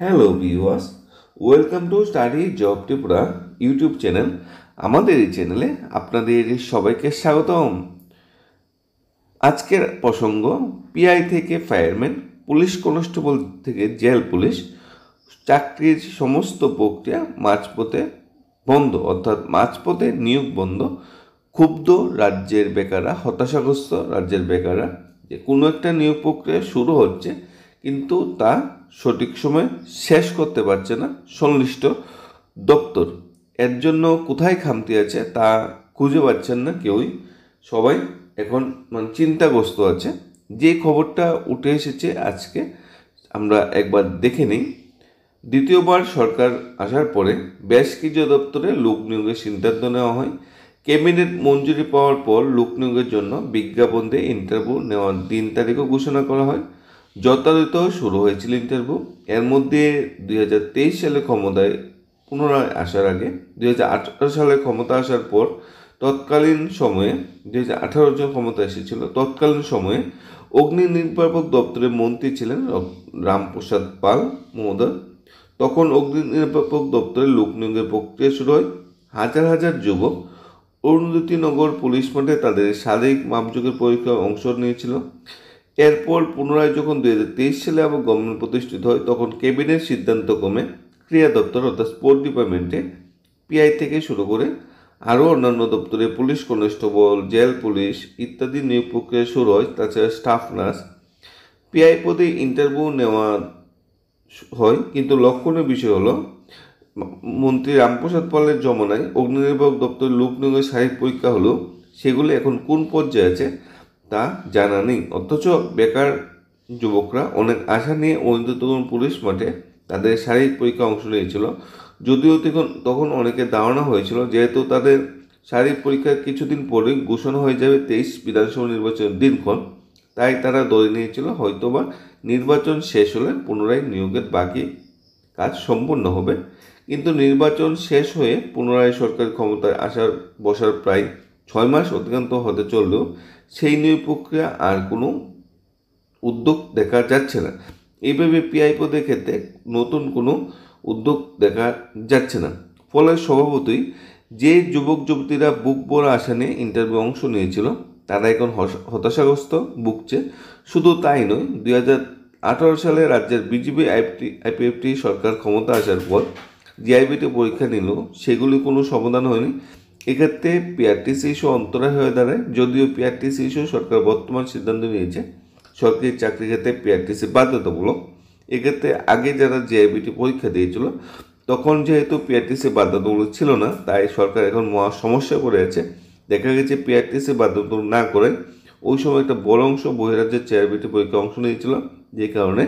Hello viewers welcome to study job Tripura YouTube channel আমাদের এই চ্যানেলে আপনাদের সবাইকে স্বাগতম। আজকের প্রসঙ্গ পিআই থেকে ফায়ারম্যান পুলিশ কনস্টেবল থেকে জেল পুলিশ চাকরির সমস্ত প্রক্রিয়া মাঝপথে বন্ধ, অর্থাৎ মাঝপথে নিয়োগ বন্ধ। ক্ষুব্ধ রাজ্যের বেকাররা, হতাশাগ্রস্ত রাজ্যের বেকাররা, যে কোনো একটা নিয়োগ প্রক্রিয়া শুরু হচ্ছে, কিন্তু তা সঠিক সময়ে শেষ করতে পারছে না, সংশ্লিষ্ট দপ্তর। এর জন্য কোথায় খামতি আছে তা খুঁজে পাচ্ছেন না কেউই। সবাই এখন মানে চিন্তাগ্রস্ত আছে। যে খবরটা উঠে এসেছে আজকে আমরা একবার দেখে নিই। দ্বিতীয়বার সরকার আসার পরে বেশ কিছু দপ্তরে লোক নিয়োগের সিদ্ধান্ত নেওয়া হয়। ক্যাবিনেট মঞ্জুরি পাওয়ার পর লোক নিয়োগের জন্য বিজ্ঞাপন দিয়ে ইন্টারভিউ নেওয়ার দিন তারিখও ঘোষণা করা হয়। যথাযথ শুরু হয়েছিল ইন্টারভিউ এর মধ্যে দুই হাজার তেইশ সালে ক্ষমতায় পুনরায় আসার আগে, দুই হাজার আঠারো সালে ক্ষমতা আসার পর তৎকালীন সময়ে, দুই হাজার আঠারো জন ক্ষমতা এসেছিল, তৎকালীন সময়ে অগ্নি নির্বাপক দপ্তরের মন্ত্রী ছিলেন রামপ্রসাদ পাল মহোদয়। তখন অগ্নি নির্বাপক দপ্তরের লোক নিয়োগের প্রক্রিয়া শুরু হয়। হাজার হাজার যুবক অরুন্ধতিনগর পুলিশ মাঠে তাদের শারীরিক মাপযোগের পরীক্ষায় অংশ নিয়েছিল। এরপর পুনরায় যখন দুই হাজার তেইশ সালে আবার গভর্নমেন্ট প্রতিষ্ঠিত হয়, তখন ক্যাবিনেট সিদ্ধান্ত কমে ক্রিয়া দপ্তর অর্থাৎ স্পোর্ট ডিপার্টমেন্টে পিআই থেকে শুরু করে আরও অন্যান্য দপ্তরে পুলিশ কনস্টেবল, জেল পুলিশ ইত্যাদি নিয়োগ প্রক্রিয়া শুরু হয়, তাছাড়া স্টাফ নার্স। পিআই পদে ইন্টারভিউ নেওয়া হয়, কিন্তু লক্ষণীয় বিষয় হলো, মন্ত্রী রামপ্রসাদ পালের জমানায় অগ্নিনির্বাপক দপ্তরের লোক নিয়োগের শারীরিক পরীক্ষা হলো, সেগুলো এখন কোন পর্যায়ে আছে তা জানা নেই। অথচ বেকার যুবকরা অনেক আশা নিয়ে ঐন্দ্যতম পুলিশ মাঠে তাদের শারীরিক পরীক্ষা অংশ নিয়েছিল। যদিও তখন তখন অনেকের ধারণা হয়েছিল, যেহেতু তাদের শারীরিক পরীক্ষার কিছুদিন পরেই ঘোষণা হয়ে যাবে তেইশ বিধানসভা নির্বাচনের দিনক্ষণ। তাই তারা ধরে নিয়েছিল, হয়তোবা নির্বাচন শেষ হলে পুনরায় নিয়োগের বাকি কাজ সম্পূর্ণ হবে। কিন্তু নির্বাচন শেষ হয়ে পুনরায় সরকার ক্ষমতায় আসার, বসার প্রায় ছয় মাস অতিক্রান্ত হতে চললেও সেই নিয়োগ প্রক্রিয়া আর কোনো উদ্যোগ দেখা যাচ্ছে না। এইভাবে পিআই পদের ক্ষেত্রে নতুন কোনো উদ্যোগ দেখা যাচ্ছে না। ফলে স্বভাবতই যে যুবক যুবতীরা বুক বড় আশা নিয়ে ইন্টারভিউ অংশ নিয়েছিল, তারা এখন হতাশাগ্রস্ত, ভুগছে। শুধু তাই নয়, দুই হাজার সালে রাজ্যের বিজেপি আইপি আইপিএফটি সরকার ক্ষমতা আসার পর জিআইবিতে পরীক্ষা নিল সেগুলি কোনো সমাধান হয়নি। এক্ষেত্রে পিআরটিসি ইস্যু অন্তরায় হয়ে দাঁড়ায়। যদিও পিআরটিসি ইস্যু সরকার বর্তমান সিদ্ধান্ত নিয়েছে, সরকারি চাকরি ক্ষেত্রে পিআরটিসি বাধ্যতামূলক। এক্ষেত্রে আগে যারা জিআইবিটি পরীক্ষা দিয়েছিল, তখন যেহেতু পিআরটিসি বাধ্যতামূলক ছিল না, তাই সরকার এখন মহা সমস্যা করে আছে। দেখা গেছে পিআরটিসি বাধ্যতামূলক না করে ওই সময় একটা বড় অংশ বহিরাজ্যের চেয়ারবিটি পরীক্ষা অংশ নিয়েছিল যে কারণে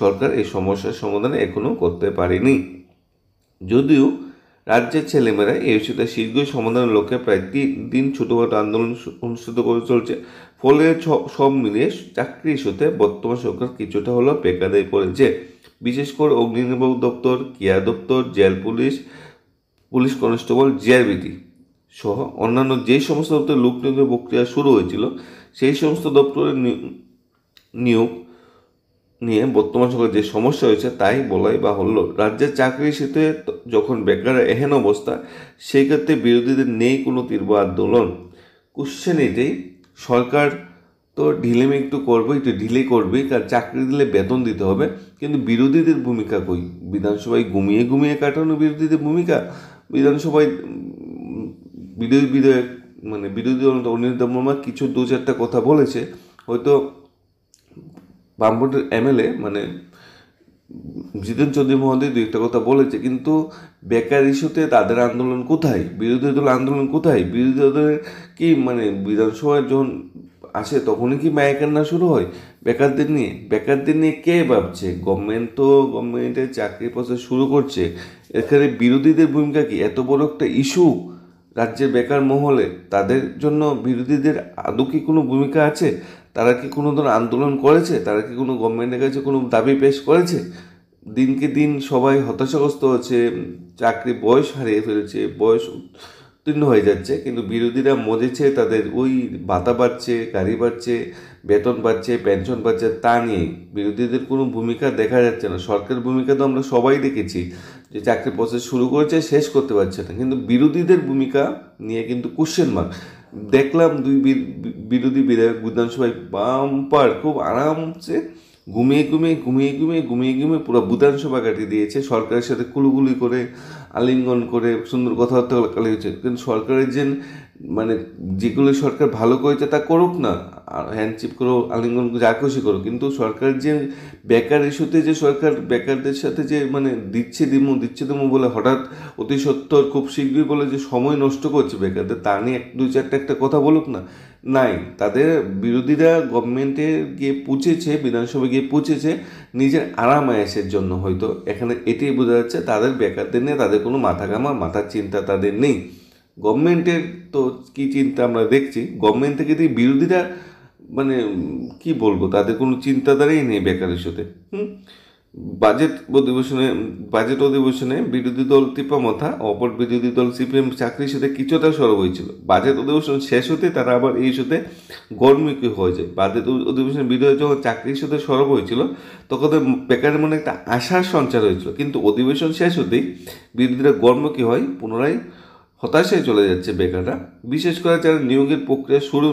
সরকার এই সমস্যার সমাধানে এখনও করতে পারেনি। যদিও রাজ্যের ছেলেমেয়েরা এই ইস্যুতে শীঘ্রই সমাধানের লক্ষ্যে প্রায় তিন দিন ছোটোখাটো আন্দোলন অনুষ্ঠিত করে চলছে। ফলে সব মিলিয়ে চাকরি ইস্যুতে বর্তমান সরকার কিছুটা হলেও বেকাদায় পড়েছে। বিশেষ করে অগ্নি নির্বাপক দপ্তর কেয়া দপ্তর, jail police police constable, GRBT সহ অন্যান্য যে সমস্ত দপ্তরে লোক নিয়োগের প্রক্রিয়া শুরু হয়েছিল, সেই সমস্ত দপ্তরের নিয়োগ নিয়ে বর্তমান সরকার যে সমস্যা হয়েছে তাই বলাই বা হলো রাজ্যের চাকরি শীতে যখন বেকার এহেন অবস্থা, সেই ক্ষেত্রে বিরোধীদের নেই কোনো তীব্র আন্দোলন। কোশ্চেন এটাই, সরকার তো ঢিলেমি একটু করবে একটু ঢিলে করবে কারণ চাকরি দিলে বেতন দিতে হবে। কিন্তু বিরোধীদের ভূমিকা কই? বিধানসভায় ঘুমিয়ে ঘুমিয়ে কাটানো বিরোধীদের ভূমিকা? বিধানসভায় বিরোধী বিধায়ক মানে বিরোধী দল অনিল কিছু দু চারটা কথা বলেছে। হয়তো বামপন্থীর এমএলএ মানে জিতেন চৌধুরী মহোদয় দু একটা কথা বলেছে, কিন্তু বেকার ইস্যুতে তাদের আন্দোলন কোথায়? বিরোধী দল আন্দোলন কোথায়? বিরোধী দলের কি মানে বিধানসভায় যখন আসে তখনই কি মায়ের কান্না শুরু হয় বেকারদের নিয়ে? বেকারদের নিয়ে কে ভাবছে? গভর্নমেন্ট তো গভর্নমেন্টের চাকরি প্রসেস শুরু করছে। এখানে বিরোধীদের ভূমিকা কি? এত বড় একটা ইস্যু রাজ্যের বেকার মহলে তাদের জন্য বিরোধীদের আদৌ কি কোনো ভূমিকা আছে? তারা কি কোনো ধরনের আন্দোলন করেছে? তারা কি কোনো গভর্নমেন্টের কাছে কোনো দাবি পেশ করেছে? দিনকে দিন সবাই হতাশাগ্রস্ত হচ্ছে, চাকরি বয়স হারিয়ে ফেলেছে, বয়স উত্তীর্ণ হয়ে যাচ্ছে, কিন্তু বিরোধীরা মজেছে, তাদের ওই ভাতা বাড়ছে, গাড়ি বাড়ছে, বেতন বাড়ছে, পেনশন বাড়ছে, তা নিয়ে। বিরোধীদের কোনো ভূমিকা দেখা যাচ্ছে না। সরকারের ভূমিকা তো আমরা সবাই দেখেছি, যে চাকরি প্রসেস শুরু করেছে, শেষ করতে পারছে না। কিন্তু বিরোধীদের ভূমিকা নিয়ে কিন্তু কোশ্চেন মার্ক দেখলাম দুই বিরোধী বিধায়ক বিধানসভায় বাম্পার, খুব আরামসে ঘুমিয়ে ঘুমিয়ে ঘুমিয়ে ঘুমিয়ে ঘুমিয়ে ঘুমিয়ে পুরো বিধানসভা কাটিয়ে দিয়েছে। সরকারের সাথে কুলুগুলি করে, আলিঙ্গন করে, সুন্দর কথাবার্তা হয়েছে কিন্তু সরকারের যে মানে যেগুলো সরকার ভালো করেছে তা করুক না হ্যান্ডচিপ করো, আলিঙ্গন যা খুশি করো। কিন্তু সরকার যে বেকার ইস্যুতে যে সরকার বেকারদের সাথে যে মানে দিচ্ছে দিমু দিচ্ছে দিমু বলে হঠাৎ অতি সত্তর খুব শীঘ্রই বলে যে সময় নষ্ট করছে বেকারদের, তা নিয়ে এক, দুই, চারটা একটা কথা বলুক না। নাই, তাদের বিরোধীরা গভর্নমেন্টে গিয়ে পুছেছে, বিধানসভায় গিয়ে পুছেছে, নিজের আরাম আয়াসের জন্য। হয়তো এখানে এটাই বোঝা যাচ্ছে, তাদের বেকারদের নিয়ে তাদের কোনো মাথা ঘামা মাথার চিন্তা তাদের নেই। গভর্নমেন্টের তো কি চিন্তা আমরা দেখছি গভর্নমেন্ট থেকে যদি বিরোধীরা মানে কি বলব, তাদের কোনো চিন্তাধারাই নেই বেকার ইস্যুতে, হুম? বাজেট অধিবেশনে বাজেট অধিবেশনে বিরোধী দল টিপামথা অপর বিরোধী দল সিপিএম চাকরির সাথে কিছুটা সরব হয়েছিল। বাজেট অধিবেশন শেষ হতে তারা আবার এই ইস্যুতে গরমিকি হয়ে যায়। বাজেট অধিবেশনের বিরোধী যখন চাকরির সাথে সরব হয়েছিল, তখন বেকারের মনে একটা আশার সঞ্চার হয়েছিল। কিন্তু অধিবেশন শেষ হতেই বিরোধীরা গর্মুখী হয় পুনরায় হতাশায় চলে যাচ্ছে বেকাররা। বিশেষ করে যারা নিয়োগের প্রক্রিয়া শুরু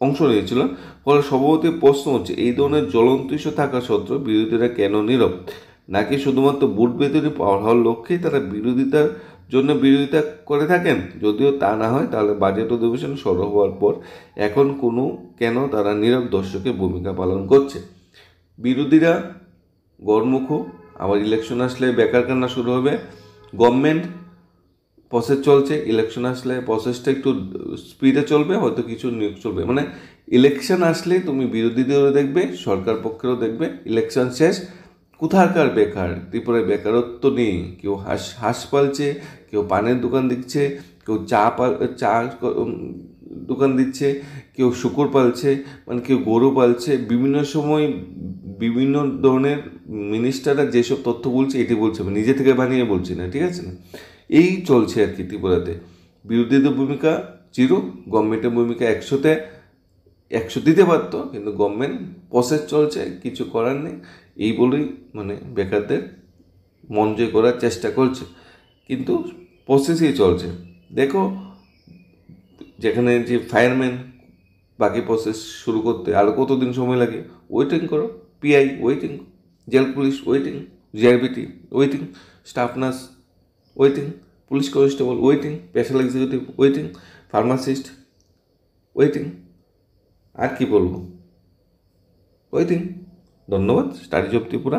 অংশ নিয়েছিল ফলে সভাপতি প্রশ্ন হচ্ছে, এই ধরনের জ্বলন্ত ইস্যু থাকা সত্ত্বেও বিরোধীরা কেন নীরব? নাকি শুধুমাত্র বুট বেতনে পাওয়ার হওয়ার লক্ষ্যেই তারা বিরোধিতার জন্য বিরোধিতা করে থাকেন? যদিও তা না হয়, তাহলে বাজেট অধিবেশন সরব হওয়ার পর এখন কোনো, কেন তারা নীরব দর্শকের ভূমিকা পালন করছে? বিরোধীরা গড়মুখ, আবার ইলেকশন আসলে বেকার কান্না শুরু হবে। গভর্নমেন্ট প্রসেস চলছে ইলেকশন আসলে প্রসেসটা একটু স্পিডে চলবে, হয়তো কিছু নিয়োগ চলবে। মানে ইলেকশন আসলে তুমি বিরোধীদেরও দেখবে, সরকার পক্ষেরও দেখবে ইলেকশন শেষ কোথাকার বেকার? ত্রিপুরায় বেকারত্ব নেই, কেউ হাঁস হাঁস পালছে, কেউ পানের দোকান দিচ্ছে, কেউ চা পাল, চা দোকান দিচ্ছে, কেউ শুকুর পালছে মানে কেউ গরু পালছে, বিভিন্ন সময় বিভিন্ন ধরনের মিনিস্টাররা যেসব তথ্য বলছে, এটি বলছে নিজে থেকে বানিয়ে বলছি না, ঠিক আছে না? এই চলছে আর কি ত্রিপুরাতে। বিরোধীদের ভূমিকা, চিরু গভর্নমেন্টের ভূমিকা একশোতে, একশো দিতে পারতো, কিন্তু গভর্নমেন্ট প্রসেস চলছে, কিছু করার নেই। এই বলেই মানে বেকারদের মন জয় করার চেষ্টা করছে। কিন্তু প্রসেসই চলছে। দেখো, যেখানে যে ফায়ারম্যান বাকি প্রসেস শুরু করতে আরও কতদিন সময় লাগে? ওয়েটিং করো। PI waiting jail police waiting GRBT waiting staff nurse waiting police constable waiting special executive waiting pharmacist waiting আর কি বলব? ওয়েটিং ধন্যবাদ স্টাডি জব ত্রিপুরা